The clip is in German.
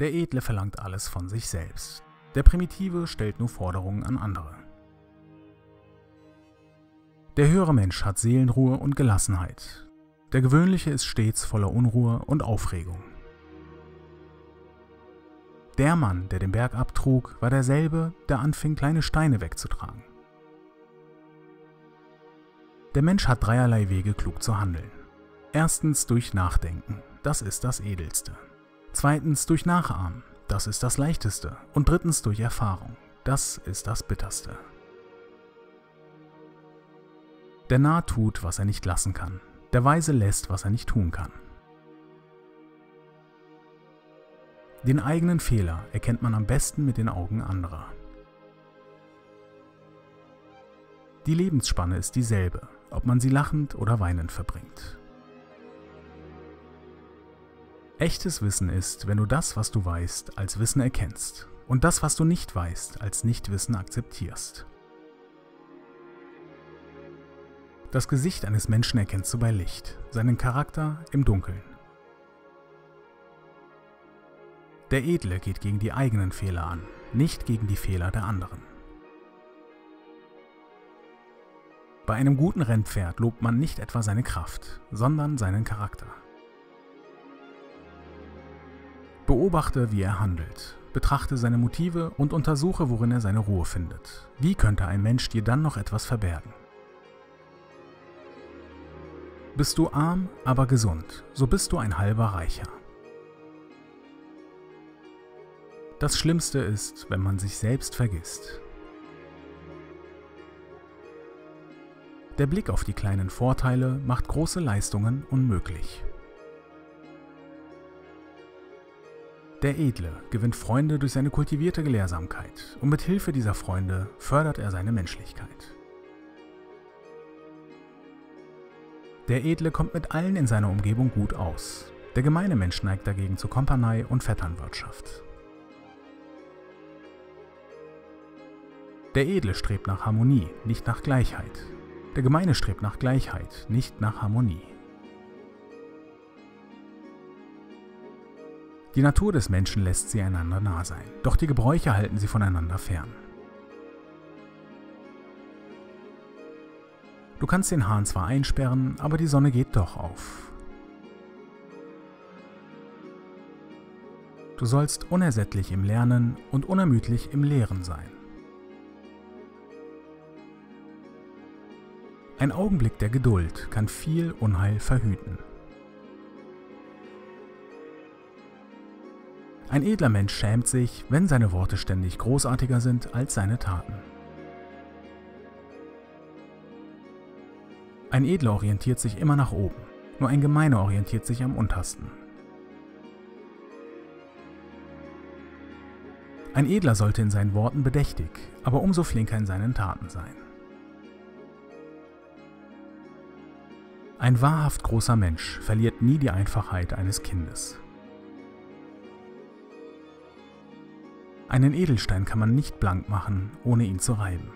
Der Edle verlangt alles von sich selbst. Der Primitive stellt nur Forderungen an andere. Der höhere Mensch hat Seelenruhe und Gelassenheit. Der gewöhnliche ist stets voller Unruhe und Aufregung. Der Mann, der den Berg abtrug, war derselbe, der anfing, kleine Steine wegzutragen. Der Mensch hat dreierlei Wege, klug zu handeln. Erstens durch Nachdenken, das ist das Edelste. Zweitens durch Nachahmen, das ist das Leichteste. Und drittens durch Erfahrung, das ist das Bitterste. Der Narr tut, was er nicht lassen kann. Der Weise lässt, was er nicht tun kann. Den eigenen Fehler erkennt man am besten mit den Augen anderer. Die Lebensspanne ist dieselbe, ob man sie lachend oder weinend verbringt. Echtes Wissen ist, wenn du das, was du weißt, als Wissen erkennst und das, was du nicht weißt, als Nichtwissen akzeptierst. Das Gesicht eines Menschen erkennst du bei Licht, seinen Charakter im Dunkeln. Der Edle geht gegen die eigenen Fehler an, nicht gegen die Fehler der anderen. Bei einem guten Rennpferd lobt man nicht etwa seine Kraft, sondern seinen Charakter. Beobachte, wie er handelt, betrachte seine Motive und untersuche, worin er seine Ruhe findet. Wie könnte ein Mensch dir dann noch etwas verbergen? Bist du arm, aber gesund, so bist du ein halber Reicher. Das Schlimmste ist, wenn man sich selbst vergisst. Der Blick auf die kleinen Vorteile macht große Leistungen unmöglich. Der Edle gewinnt Freunde durch seine kultivierte Gelehrsamkeit und mit Hilfe dieser Freunde fördert er seine Menschlichkeit. Der Edle kommt mit allen in seiner Umgebung gut aus. Der gemeine Mensch neigt dagegen zu Kompernei und Vetternwirtschaft. Der Edle strebt nach Harmonie, nicht nach Gleichheit. Der Gemeine strebt nach Gleichheit, nicht nach Harmonie. Die Natur des Menschen lässt sie einander nah sein, doch die Gebräuche halten sie voneinander fern. Du kannst den Hahn zwar einsperren, aber die Sonne geht doch auf. Du sollst unersättlich im Lernen und unermüdlich im Lehren sein. Ein Augenblick der Geduld kann viel Unheil verhüten. Ein edler Mensch schämt sich, wenn seine Worte ständig großartiger sind als seine Taten. Ein Edler orientiert sich immer nach oben, nur ein Gemeiner orientiert sich am untersten. Ein Edler sollte in seinen Worten bedächtig, aber umso flinker in seinen Taten sein. Ein wahrhaft großer Mensch verliert nie die Einfachheit eines Kindes. Einen Edelstein kann man nicht blank machen, ohne ihn zu reiben.